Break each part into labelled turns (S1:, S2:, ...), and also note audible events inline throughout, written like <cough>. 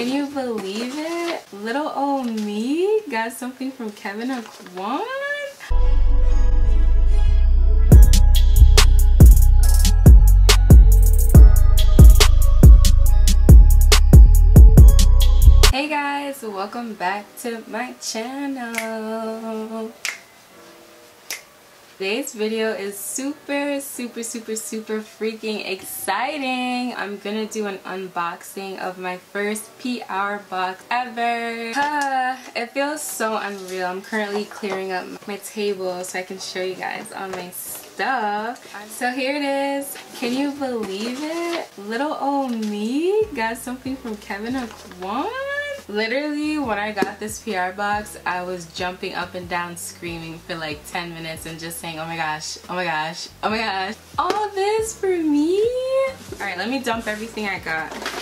S1: Can you believe it? Little old me got something from Kevyn Aucoin? Hey guys, welcome back to my channel. Today's video is super, super, super, super freaking exciting. I'm gonna do an unboxing of my first PR box ever. <sighs> It feels so unreal. I'm currently clearing up my table so I can show you guys all my stuff. So here it is. Can you believe it? Little old me got something from Kevyn Aucoin. Literally, when I got this PR box, I was jumping up and down screaming for like 10 minutes and just saying, oh my gosh, oh my gosh, oh my gosh. All this for me? Alright, let me dump everything I got.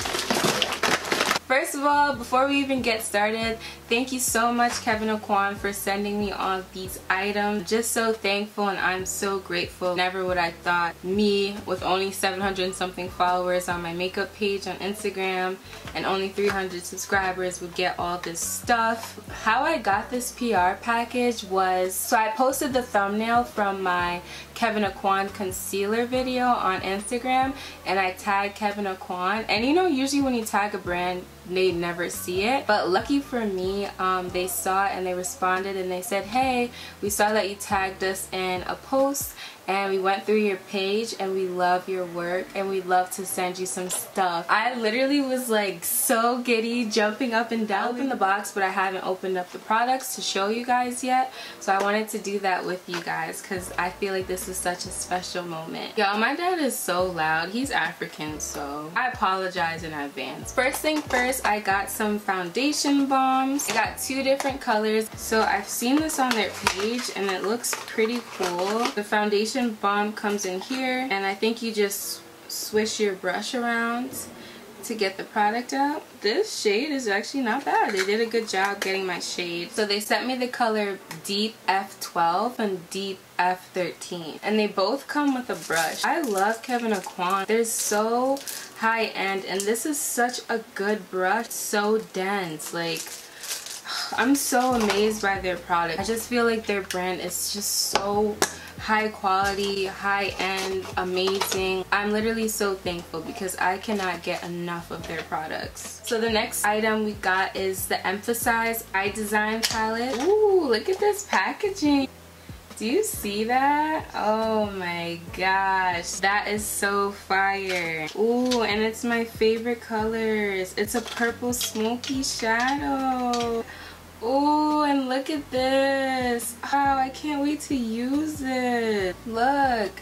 S1: First of all, before we even get started, thank you so much Kevyn Aucoin for sending me all these items. Just so thankful and I'm so grateful. Never would I thought me with only 700 something followers on my makeup page on Instagram and only 300 subscribers would get all this stuff. How I got this PR package was, so I posted the thumbnail from my Kevyn Aucoin concealer video on Instagram and I tagged Kevyn Aucoin and you know usually when you tag a brand they never see it. But lucky for me um, they saw it and they responded and they said hey we saw that you tagged us in a post and we went through your page and we love your work and we'd love to send you some stuff. I literally was like so giddy jumping up and down. I opened the box but I haven't opened up the products to show you guys yet so I wanted to do that with you guys because I feel like this is such a special moment. Y'all my dad is so loud. He's African so I apologize in advance. First thing first I got some foundation balms. I got two different colors so I've seen this on their page and it looks pretty cool. The foundation foundation balm comes in here and I think you just swish your brush around to get the product out. This shade is actually not bad. They did a good job getting my shade. So they sent me the color Deep F12 and Deep F13. And they both come with a brush. I love Kevyn Aucoin. They're so high end and this is such a good brush. So dense. Like <sighs> I'm so amazed by their product. I just feel like their brand is just so high quality, high end, amazing. I'm literally so thankful because I cannot get enough of their products. So the next item we got is the Emphasize Eye Design Palette. Ooh, look at this packaging. Do you see that? Oh my gosh. That is so fire. Ooh, and it's my favorite colors. It's a purple smoky shadow. Oh, and look at this. Wow, I can't wait to use it. Look,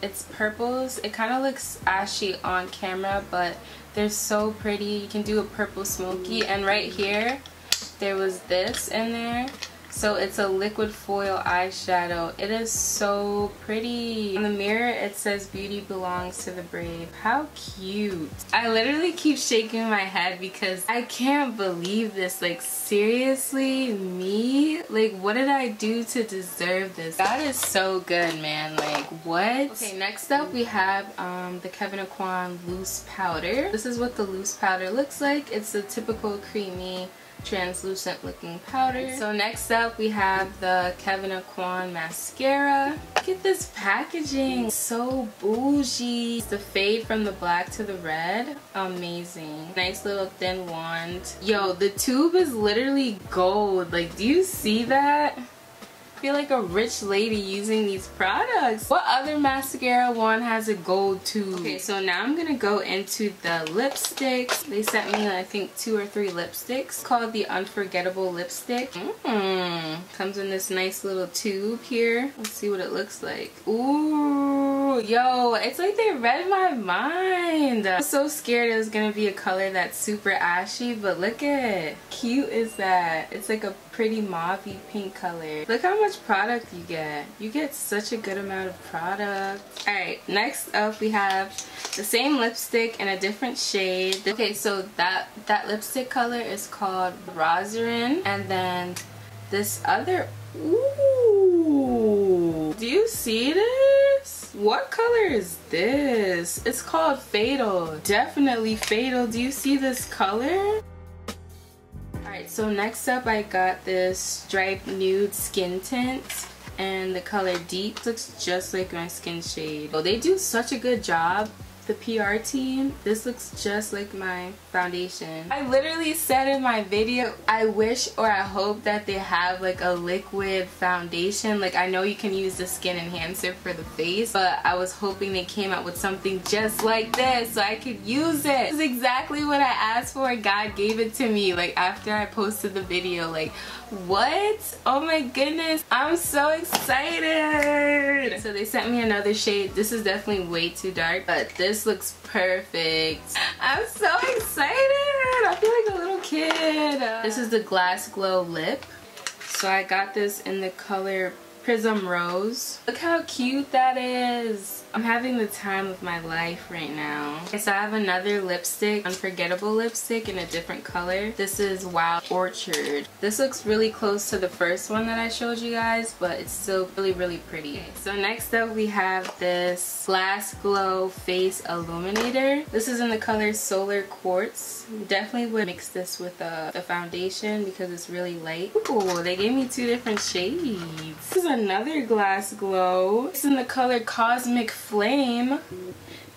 S1: it's purples. It kind of looks ashy on camera, but they're so pretty. You can do a purple smoky. And right here, there was this in there. So it's a liquid foil eyeshadow. It is so pretty. On the mirror it says beauty belongs to the brave. How cute. I literally keep shaking my head because I can't believe this. Like seriously, me? Like what did I do to deserve this? That is so good man. Like what? Okay next up we have um, the Kevyn Aucoin loose powder. This is what the loose powder looks like. It's a typical creamy translucent looking powder. So next up we have the Kevyn Aucoin mascara. Look at this packaging. So bougie. The fade from the black to the red. Amazing. Nice little thin wand. Yo, the tube is literally gold. Like, do you see that? Feel like a rich lady using these products. What other mascara one has a gold tube? Okay, so now I'm gonna go into the lipsticks. They sent me, I think, two or three lipsticks called the Unforgettable Lipstick. Mmm, comes in this nice little tube here. Let's see what it looks like. Ooh, yo, it's like they read my mind. I was so scared it was gonna be a color that's super ashy, but look at cute is that? It's like a pretty mauvey pink color. Look how much product you get. You get such a good amount of product. Alright, next up we have the same lipstick in a different shade. Okay, so that, that lipstick color is called Rosarin. And then this other, ooh, do you see this? What color is this? It's called Fatal. Definitely Fatal. Do you see this color? Alright, so next up I got this Stripped Nude Skin Tint and the color Deep looks just like my skin shade. Oh, they do such a good job the PR team. This looks just like my foundation. I literally said in my video, I wish or I hope that they have like a liquid foundation. Like I know you can use the skin enhancer for the face, but I was hoping they came out with something just like this so I could use it. This is exactly what I asked for. God gave it to me like after I posted the video. Like what? Oh my goodness. I'm so excited. So they sent me another shade. This is definitely way too dark, but this looks perfect. I'm so excited. I feel like a little kid. This is the Glass Glow Lip. So I got this in the color Prism Rose. Look how cute that is. I'm having the time of my life right now. Okay, so I have another lipstick, Unforgettable lipstick in a different color. This is Wild Orchard. This looks really close to the first one that I showed you guys, but it's still really, really pretty. So next up we have this Glass Glow Face Illuminator. This is in the color Solar Quartz. Definitely would mix this with uh, a, a foundation because it's really light. Ooh, they gave me two different shades. This is another Glass Glow. It's in the color Cosmic flame.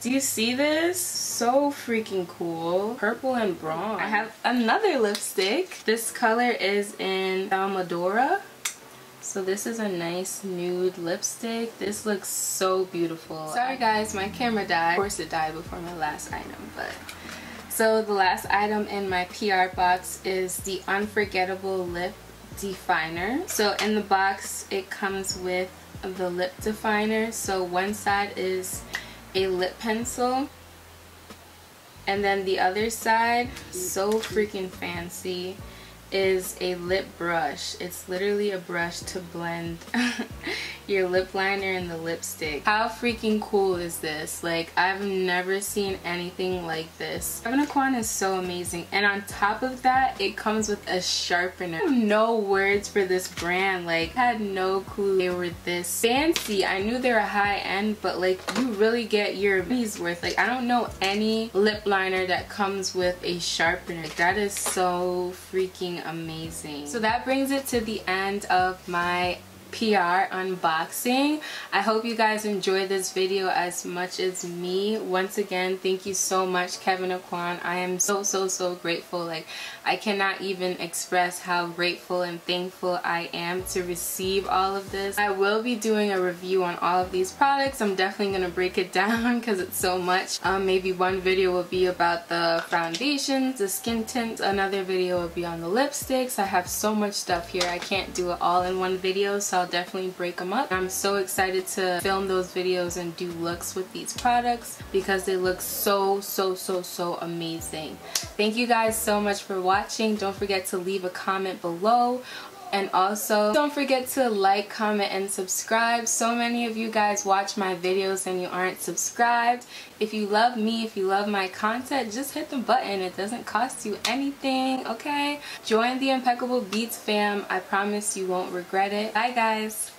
S1: Do you see this? So freaking cool. Purple and bronze. I have another lipstick. This color is in Almadora. So this is a nice nude lipstick. This looks so beautiful. Sorry guys, my camera died. Of course it died before my last item, but... So the last item in my PR box is the Unforgettable Lip Definer. So in the box, it comes with the lip definer. So one side is a lip pencil and then the other side, so freaking fancy, is a lip brush. It's literally a brush to blend <laughs> your lip liner and the lipstick. How freaking cool is this? Like, I've never seen anything like this. Aucoin is so amazing. And on top of that, it comes with a sharpener. no words for this brand. Like, I had no clue they were this fancy. I knew they were high end, but like, you really get your money's worth. Like, I don't know any lip liner that comes with a sharpener. That is so freaking amazing. So that brings it to the end of my PR unboxing. I hope you guys enjoyed this video as much as me. Once again, thank you so much, Kevyn Aucoin. I am so, so, so grateful. Like, I cannot even express how grateful and thankful I am to receive all of this. I will be doing a review on all of these products. I'm definitely going to break it <laughs> down because it's so much. Um, maybe one video will be about the foundations, the skin tints. Another video will be on the lipsticks. I have so much stuff here. I can't do it all in one video, so I'll definitely break them up. I'm so excited to film those videos and do looks with these products because they look so, so, so, so amazing. Thank you guys so much for watching. Don't forget to leave a comment below and also don't forget to like comment and subscribe. So many of you guys watch my videos and you aren't subscribed. If you love me if you love my content just hit the button. It doesn't cost you anything okay? Join the Impeccable Beatz fam. I promise you won't regret it. Bye guys